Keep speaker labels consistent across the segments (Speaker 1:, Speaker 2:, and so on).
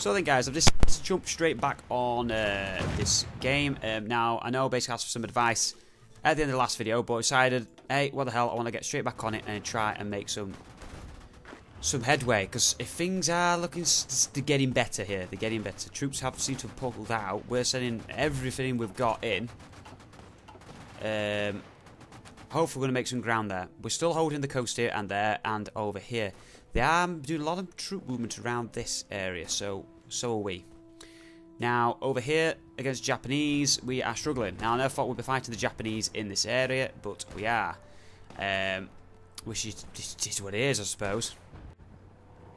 Speaker 1: So then guys, I've just jumped straight back on uh, this game. Um, now, I know I basically asked for some advice at the end of the last video, but I decided, hey, what the hell, I want to get straight back on it and try and make some some headway. Because if things are looking, they're getting better here, they're getting better. Troops have seemed to have pulled out. We're sending everything we've got in. Um, hopefully we're going to make some ground there. We're still holding the coast here and there and over here. They are doing a lot of troop movement around this area, so so are we. Now, over here, against Japanese, we are struggling. Now, I never thought we'd be fighting the Japanese in this area, but we are. Um, which is, is what it is, I suppose.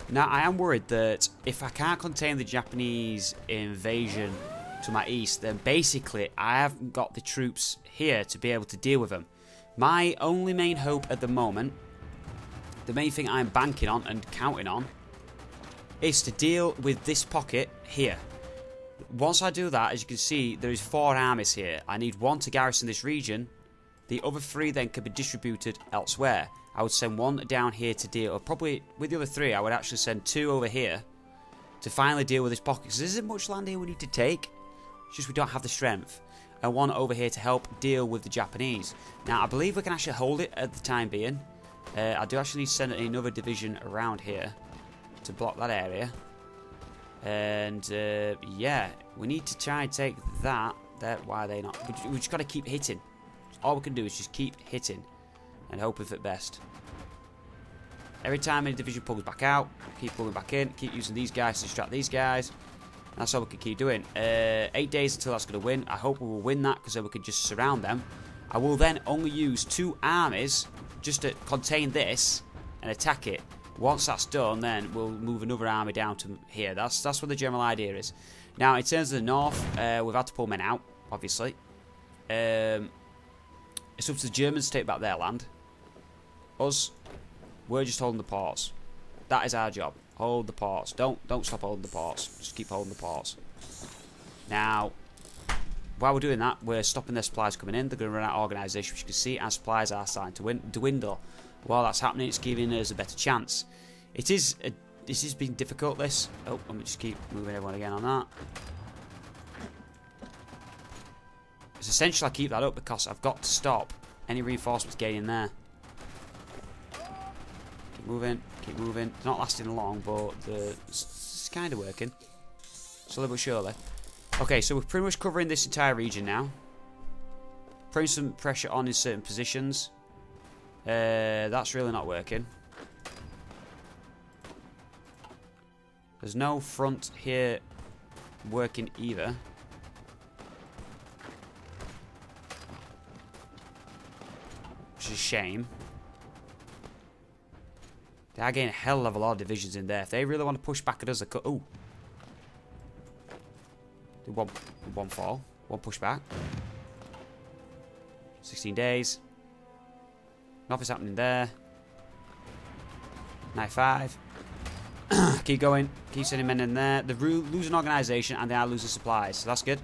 Speaker 1: Now, I am worried that if I can't contain the Japanese invasion to my east, then basically I haven't got the troops here to be able to deal with them. My only main hope at the moment the main thing I'm banking on and counting on is to deal with this pocket here. Once I do that, as you can see, there is four armies here. I need one to garrison this region. The other three then can be distributed elsewhere. I would send one down here to deal, or probably with the other three, I would actually send two over here to finally deal with this pocket. Because there isn't much land here we need to take. It's just we don't have the strength. And one over here to help deal with the Japanese. Now, I believe we can actually hold it at the time being. Uh, I do actually need to send another division around here to block that area. And uh, yeah, we need to try and take that. That why are they not? We, we just got to keep hitting. All we can do is just keep hitting and hoping for the best. Every time any division pulls back out, keep pulling back in, keep using these guys to distract these guys. That's all we can keep doing. Uh, eight days until that's going to win. I hope we will win that because then we can just surround them. I will then only use two armies just to contain this and attack it. Once that's done, then we'll move another army down to here. That's that's what the general idea is. Now, in terms of the north, uh, we've had to pull men out, obviously. Um, it's up to the Germans to take back their land. Us, we're just holding the ports. That is our job. Hold the ports. Don't don't stop holding the ports. Just keep holding the ports. Now, while we're doing that, we're stopping their supplies coming in. They're going to run out of organisation, which you can see our supplies are starting to win, dwindle. While that's happening, it's giving us a better chance. It is a, this has been difficult. This. Oh, let me just keep moving everyone again on that. It's essential I keep that up because I've got to stop any reinforcements getting there. Keep moving, keep moving. It's not lasting long, but the, it's, kind of working. Slowly but surely. Okay, so we're pretty much covering this entire region now. Putting some pressure on in certain positions. Uh, that's really not working. There's no front here working either. Which is a shame. They are getting a hell of a lot of divisions in there. If they really want to push back at us, they could. Ooh. One, one fall. One pushback. 16 days. Nothing's happening there. 95. keep going. Keep sending men in there. They're losing organisation and they are losing supplies. So that's good.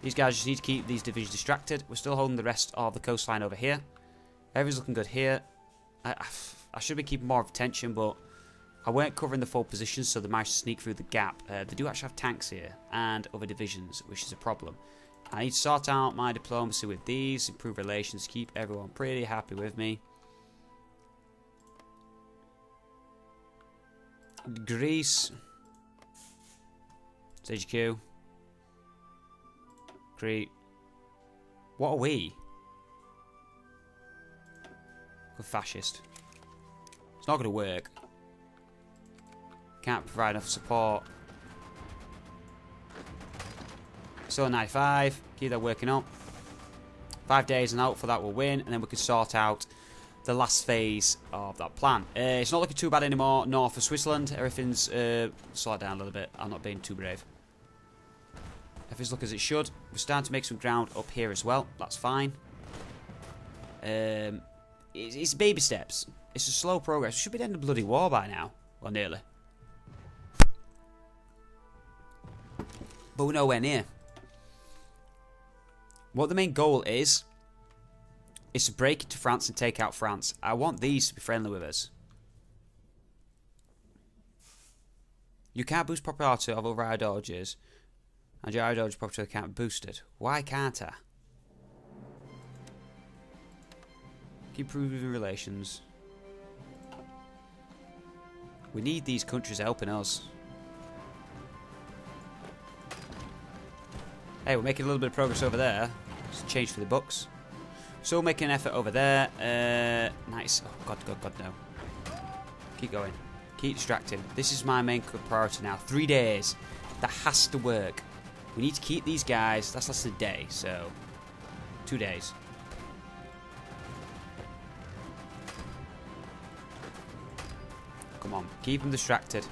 Speaker 1: These guys just need to keep these divisions distracted. We're still holding the rest of the coastline over here. Everything's looking good here. I, should be keeping more of attention, but I weren't covering the full positions, so they managed to sneak through the gap. Uh, they do actually have tanks here and other divisions, which is a problem. I need to sort out my diplomacy with these, improve relations, keep everyone pretty happy with me. Greece. Stage Q. Crete. What are we? Good fascist. It's not going to work. Can't provide enough support. Still 95. Keep that working up. Five days and hopefully that will win. And then we can sort out the last phase of that plan. Uh, it's not looking too bad anymore north of Switzerland. Everything's uh, slowed down a little bit. I'm not being too brave. Everything's looking as it should. We're starting to make some ground up here as well. That's fine. Um, it's, it's baby steps. It's a slow progress. We should be at the bloody war by now. Or nearly. But we're nowhere near. What the main goal is, is to break into France and take out France. I want these to be friendly with us. You can't boost popularity of other ideologies, and your ideology popularity can't be boosted. Why can't I? Keep improving relations. We need these countries helping us. Hey, we're making a little bit of progress over there. It's a change for the books. So making an effort over there. Uh, nice. Oh, God, God, God, no. Keep going. Keep distracting. This is my main priority now. Three days. That has to work. We need to keep these guys. That's less than a day, so... Two days. Come on. Keep them distracted.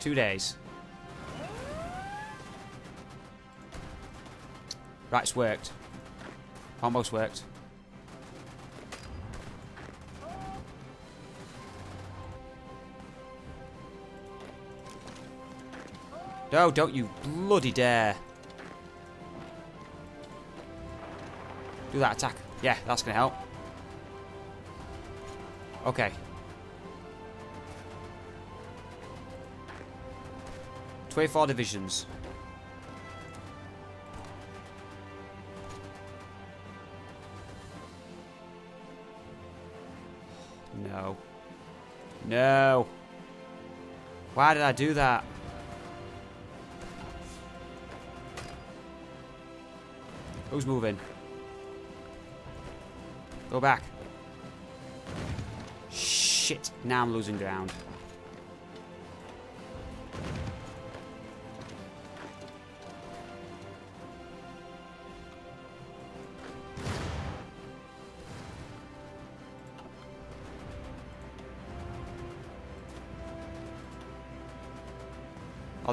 Speaker 1: Two days. Right, it's worked. Almost worked. No, don't you bloody dare. Do that attack. Yeah, that's going to help. Okay. Twenty-four divisions. No. Why did I do that? Who's moving? Go back. Shit. Now I'm losing ground.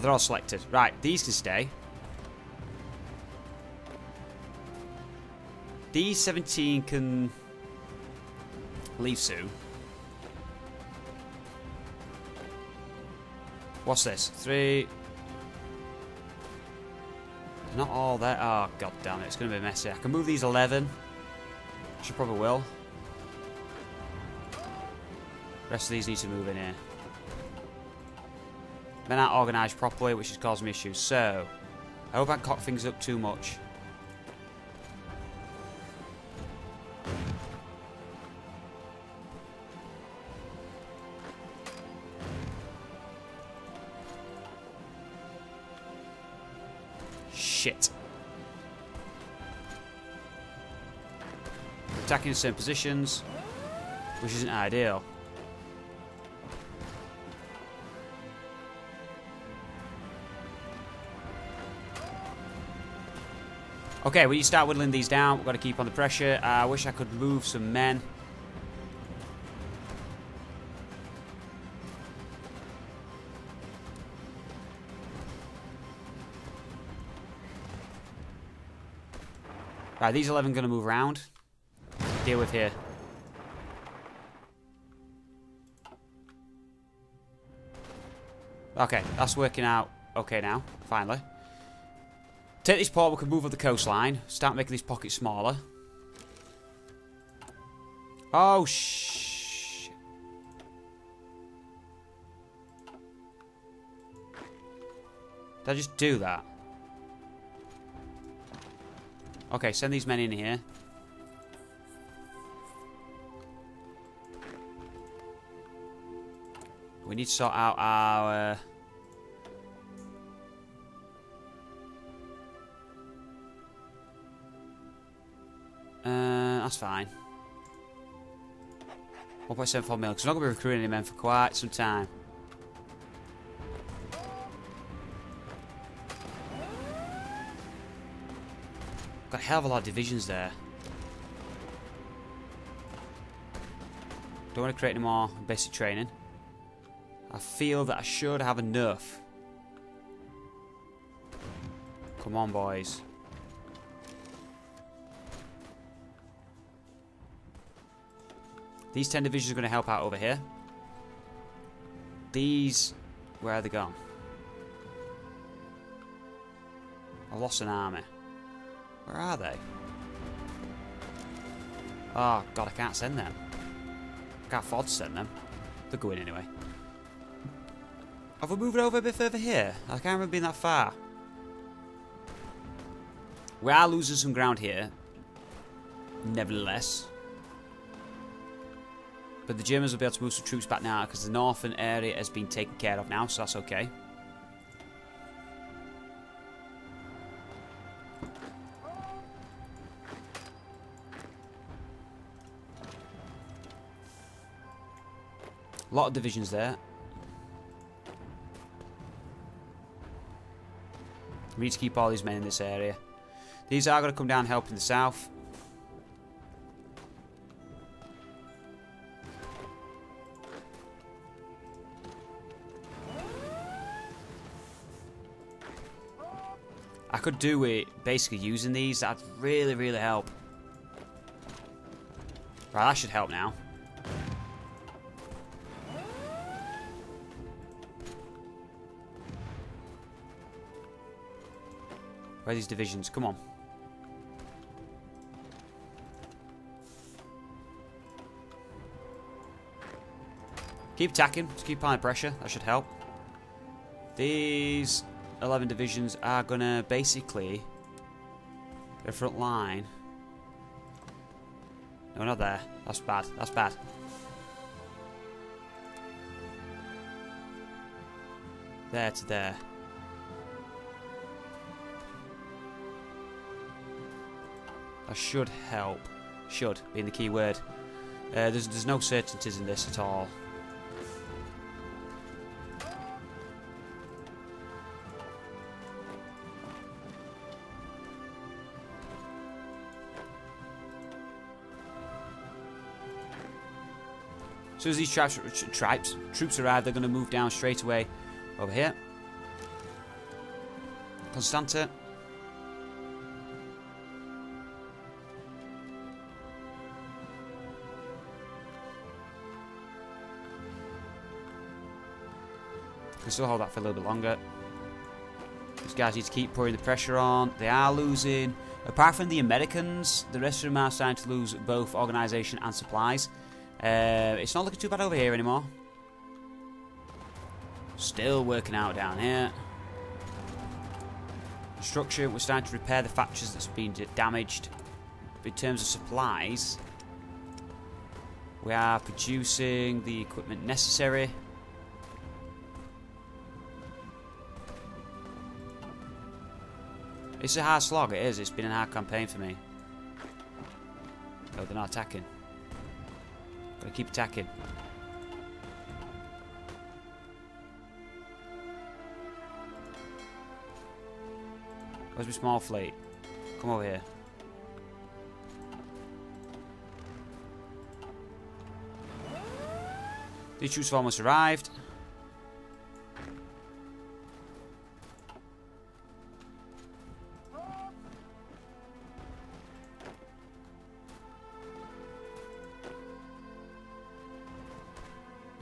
Speaker 1: They're all selected. Right, these can stay. These 17 can leave soon. What's this? Three. Not all there. Oh, ah, god damn it. It's going to be messy. I can move these 11. Should probably will. rest of these need to move in here. They're not organised properly, which is causing me issues. So, I hope I cock things up too much. Shit. Attacking in certain positions, which isn't ideal. Okay, we start whittling these down. We've got to keep on the pressure. Uh, I wish I could move some men. Right, these 11 going to move around. Deal with here. Okay, that's working out okay now, finally. Take this port, we can move up the coastline. Start making these pockets smaller. Oh, shh. Did I just do that? Okay, send these men in here. We need to sort out our... Uh, that's fine. 1.74 mil, because we're not going to be recruiting any men for quite some time. Got a hell of a lot of divisions there. Don't want to create any more basic training. I feel that I should have enough. Come on, boys. These 10 divisions are going to help out over here. These... Where are they gone? I lost an army. Where are they? Oh, God, I can't send them. I can't afford to send them. They're going anyway. Have we moved over a bit further here? I can't remember being that far. We are losing some ground here. Nevertheless. But the Germans will be able to move some troops back now because the northern area has been taken care of now, so that's okay. A lot of divisions there. We need to keep all these men in this area. These are going to come down helping the south. Could do it basically using these. That'd really, really help. Right, that should help now. Where are these divisions? Come on. Keep attacking. Just keep applying pressure. That should help. These 11 divisions are to basically... The front line. No, not there. That's bad. That's bad. There to there. That should help. Should, being the key word. Uh, there's, there's no certainties in this at all. Soon as these tribes troops arrive, they're going to move down straight away over here. Constanta. Can still hold that for a little bit longer. These guys need to keep pouring the pressure on. They are losing. Apart from the Americans, the rest of them are starting to lose both organisation and supplies. Uh, it's not looking too bad over here anymore. Still working out down here. Structure, we're starting to repair the factories that's been damaged. In terms of supplies, we are producing the equipment necessary. It's a hard slog, it is. It's been a hard campaign for me. Oh, they're not attacking. Gotta keep attacking. Where's my small fleet? Come over here. These troops have almost arrived.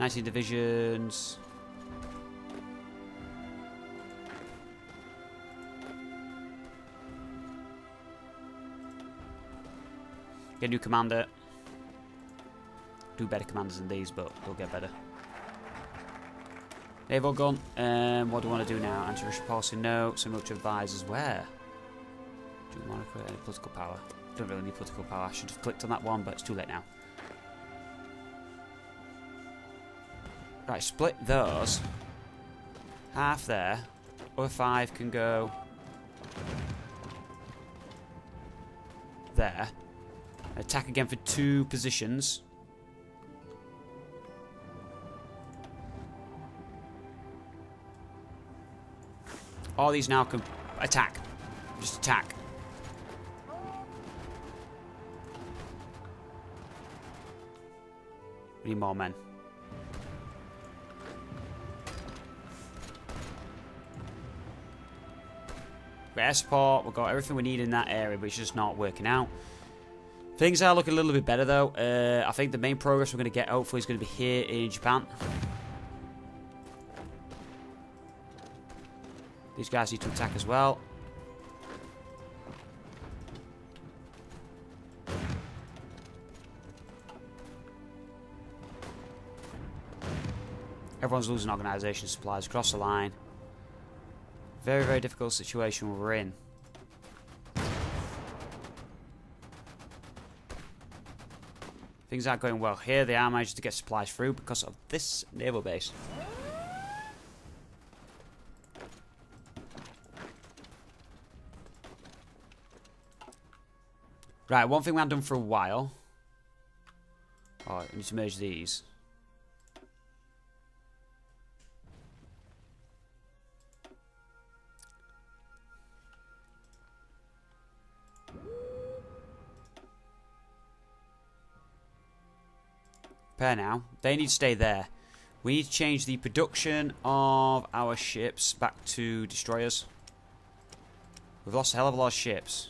Speaker 1: Nineteen divisions. Get a new commander. Do better commanders than these, but they'll get better. They've all gone. Um, what do I want to do now? Anti-Russian policy? No. So much advisors. Where? Do you want to create any political power? Don't really need political power. I should have clicked on that one, but it's too late now. Right, split those. Half there. Other five can go there. Attack again for two positions. All these now can attack. Just attack. We need more men. Air support, we've got everything we need in that area, but it's just not working out. Things are looking a little bit better though. Uh, I think the main progress we're going to get hopefully is going to be here in Japan. These guys need to attack as well. Everyone's losing organisation supplies across the line. Very, very difficult situation we're in. Things aren't going well here. They are managing to get supplies through because of this naval base. Right, one thing we haven't done for a while. Oh, I need to merge these. Repair now. They need to stay there. We need to change the production of our ships back to destroyers. We've lost a hell of a lot of ships.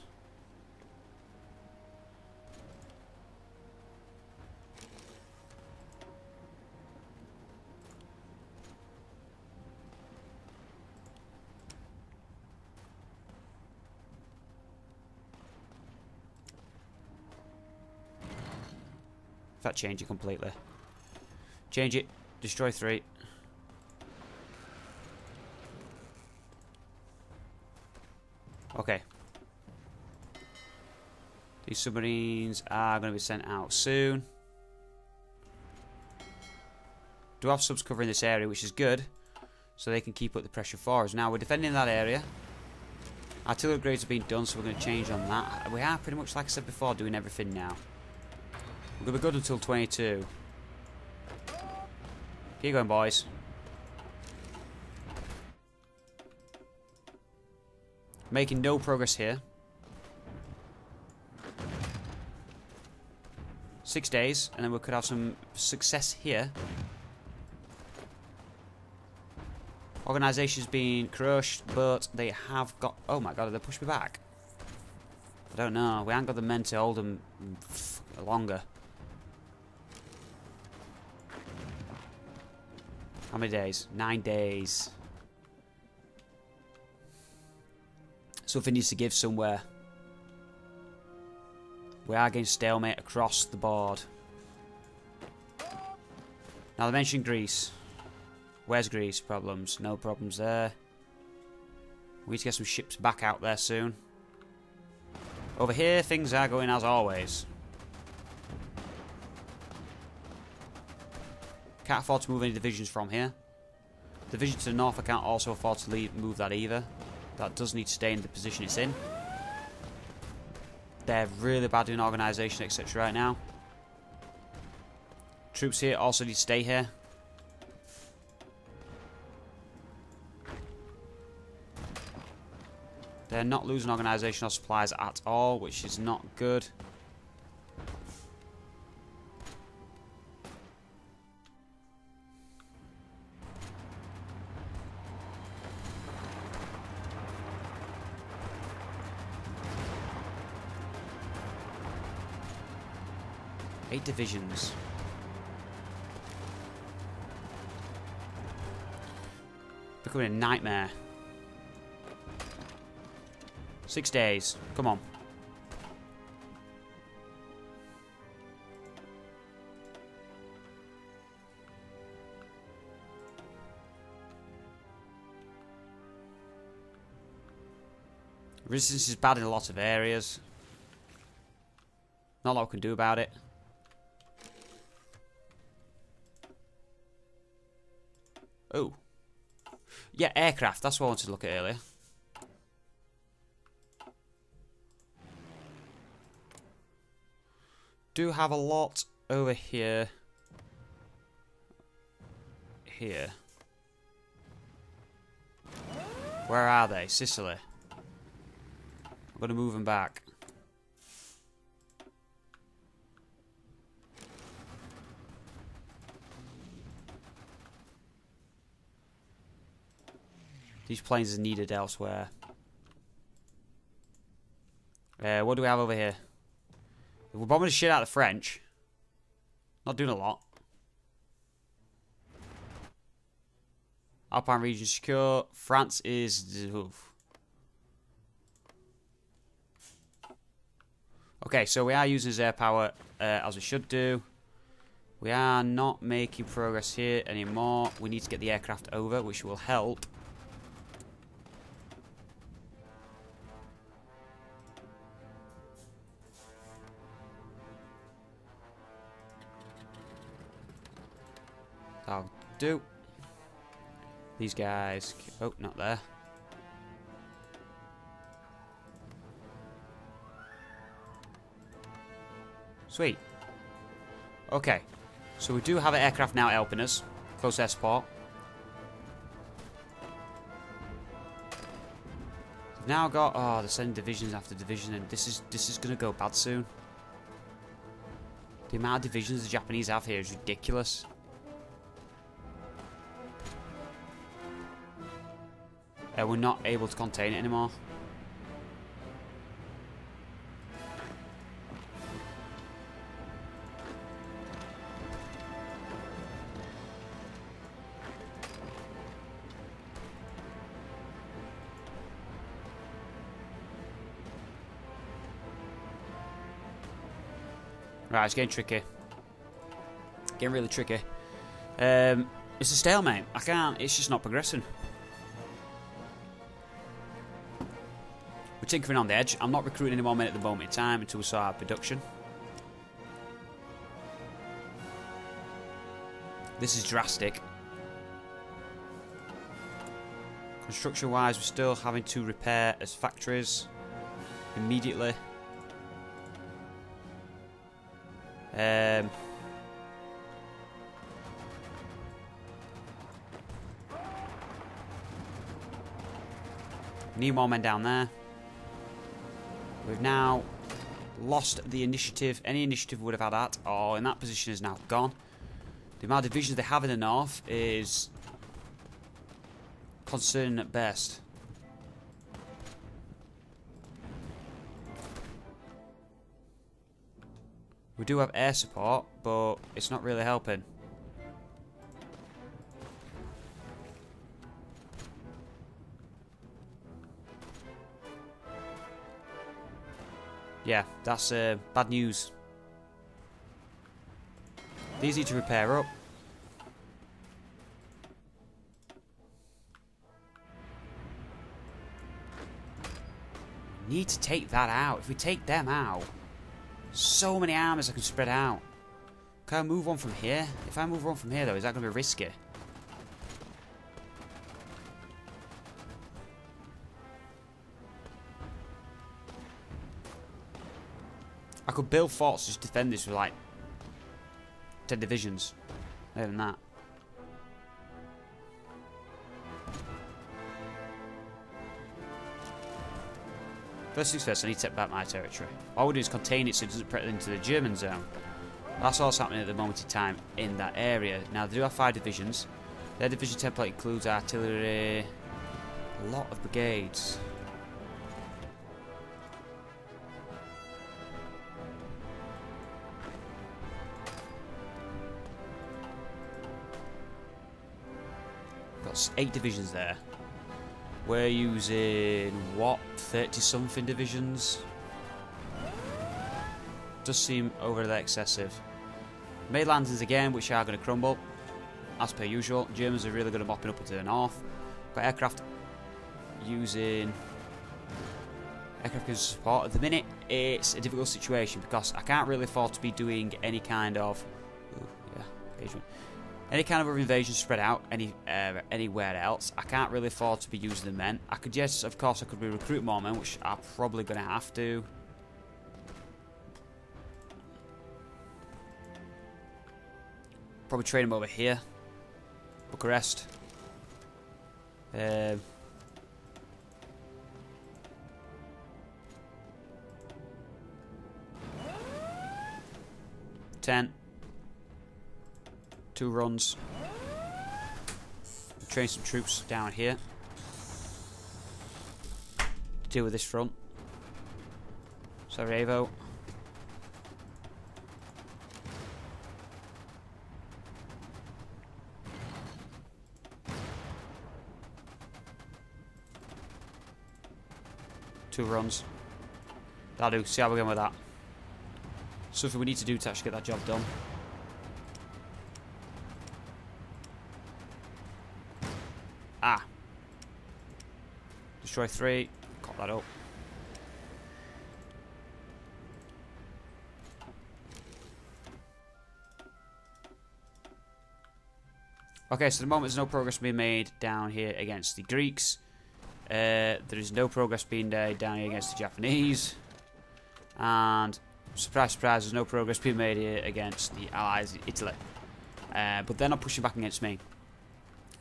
Speaker 1: In fact, change it completely. Change it. Destroy three. Okay. These submarines are going to be sent out soon. Do have subs covering this area, which is good. So they can keep up the pressure for us. Now, we're defending that area. Artillery upgrades have been done, so we're going to change on that. We are pretty much, like I said before, doing everything now. We're going to be good until 22. Keep going, boys. Making no progress here. Six days, and then we could have some success here. Organisation's been crushed, but they have got... Oh my god, they pushed me back? I don't know. We haven't got the men to hold them longer. How many days? Nine days. Something needs to give somewhere. We are getting stalemate across the board. Now, they mentioned Greece. Where's Greece? Problems. No problems there. We need to get some ships back out there soon. Over here, things are going as always. Can't afford to move any divisions from here. Division to the north, I can't also afford to leave, move that either. That does need to stay in the position it's in. They're really bad in organisation, etc. right now. Troops here also need to stay here. They're not losing organisational supplies at all, which is not good. Eight divisions. Becoming a nightmare. Six days. Come on. Resistance is bad in a lot of areas. Not a lot we can do about it. Oh. Yeah, aircraft. That's what I wanted to look at earlier. Do have a lot over here. Here. Where are they? Sicily. I'm going to move them back. These planes are needed elsewhere. Uh, what do we have over here? We're bombing the shit out of the French. Not doing a lot. Alpine region secure. France is... Oof. Okay, so we are using his air power uh, as we should do. We are not making progress here anymore. We need to get the aircraft over, which will help. Do. These guys... Oh, not there. Sweet. Okay. So we do have an aircraft now helping us. Close air support. Now got oh they're sending divisions after division and this is this is gonna go bad soon. The amount of divisions the Japanese have here is ridiculous. Uh, we're not able to contain it anymore. Right, it's getting tricky. Getting really tricky. Um, it's a stalemate. I can't. It's just not progressing. Tinkering on the edge. I'm not recruiting any more men at the moment in time until we start our production. This is drastic. Construction-wise, we're still having to repair as factories immediately. Um, need more men down there. We've now lost the initiative. Any initiative would have had at, or in that position, is now gone. The amount of divisions they have in the north is concerning at best. We do have air support, but it's not really helping. Yeah, that's uh, bad news. Need to repair up. need to take that out. If we take them out, so many armies I can spread out. Can I move one from here? If I move one from here, though, is that going to be risky? I could build forts just defend this with, like, 10 divisions. More than that. First things first, I need to take back my territory. All we do is contain it so it doesn't spread into the German zone. That's what's happening at the moment in time in that area. Now, they do have five divisions. Their division template includes artillery, a lot of brigades. Eight divisions there. We're using, what, 30-something divisions? Does seem overly excessive. Made landings again, which are going to crumble, as per usual. Germans are really good at mopping up into the north. Got aircraft using aircraft support. At the minute, it's a difficult situation because I can't really afford to be doing any kind of ooh, yeah, engagement any kind of invasion spread out any uh, anywhere else. I can't really afford to be using the men. I could, yes, of course, I could be recruit more men, which I'm probably going to have to. Probably train them over here. Bucharest. Um, ten two runs. Train some troops down here. Deal with this front. Sarajevo. Two runs. That'll do. See how we're going with that. Something we need to do to actually get that job done. Destroy three. Cop that up. Okay, so at the moment there's no progress being made down here against the Greeks. Uh, there is no progress being made down here against the Japanese. And, surprise, surprise, there's no progress being made here against the Allies, Italy. Uh, but they're not pushing back against me.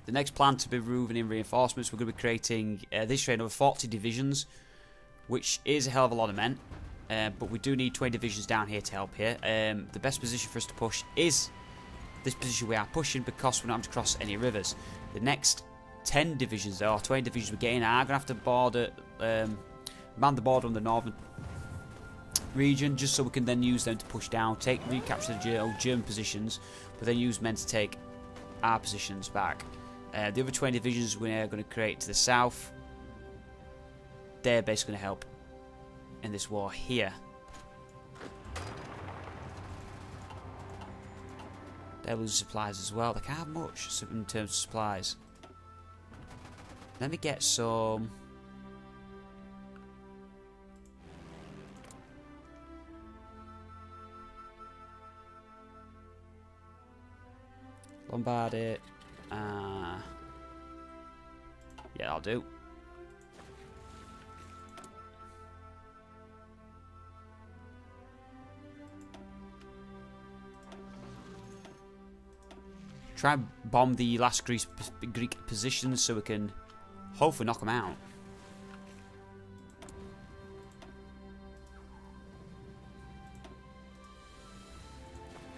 Speaker 1: The next plan to be moving in reinforcements, we're going to be creating uh, this train over 40 divisions, which is a hell of a lot of men. Uh, but we do need 20 divisions down here to help here. Um, the best position for us to push is this position we are pushing because we're not having to cross any rivers. The next 10 divisions, or 20 divisions we're getting are going to have to border, um, man the border on the northern region just so we can then use them to push down, take recapture the German positions, but then use men to take our positions back. Uh, the other 20 divisions we're going to create to the south, they're basically going to help in this war here. They're losing supplies as well. They can't have much in terms of supplies. Let me get some... Lombard it. Uh, yeah, I'll do. Try and bomb the last Greek, Greek positions so we can hopefully knock them out.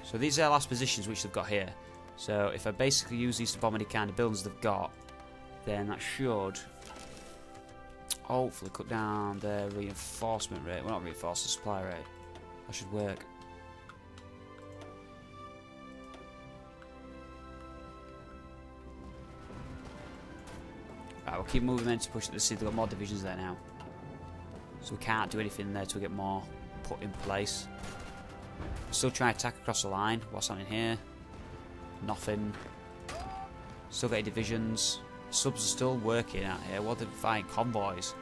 Speaker 1: So these are the last positions which they've got here. So if I basically use these to bomb any kind of buildings they've got, then that should hopefully cut down the reinforcement rate. Well, not reinforce the supply rate. That should work. Right, we'll keep moving then to push to see they've got more divisions there now. So we can't do anything there till we get more put in place. Still trying to attack across the line. What's happening here? Nothing. Still getting divisions. Subs are still working out here. What are they fighting? Convoys.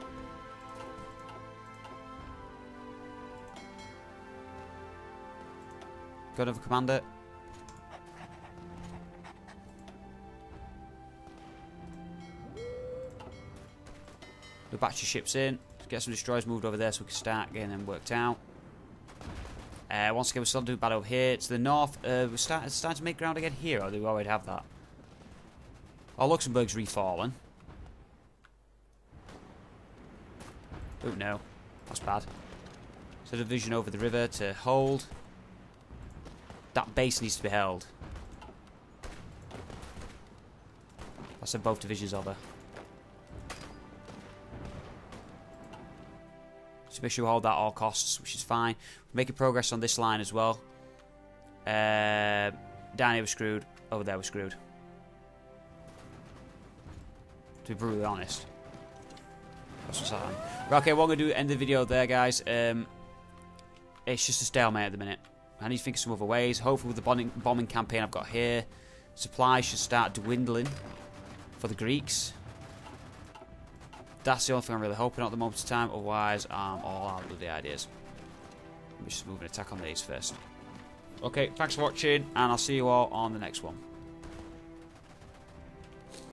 Speaker 1: Got another commander. The batch of ships in. Get some destroyers moved over there so we can start getting them worked out. Uh, once again, we're still doing battle here. To the north, uh, we're start, starting to make ground again here, or do we already have that? Oh, Luxembourg's refallen. Oh, no. That's bad. So division over the river to hold. That base needs to be held. I said both divisions over. So make sure we hold that at all costs, which is fine. We're making progress on this line as well. Uh, down here we're screwed. Over there we're screwed. To be brutally honest. That's what's happening. Right, okay, what I'm going to do end the video there, guys. Um, it's just a stalemate at the minute. I need to think of some other ways. Hopefully with the bombing, bombing campaign I've got here, supplies should start dwindling for the Greeks. That's the only thing I'm really hoping at the moment of time. Otherwise, I'm all out of the ideas. Let me just move an attack on these first. Okay, thanks for watching, and I'll see you all on the next one.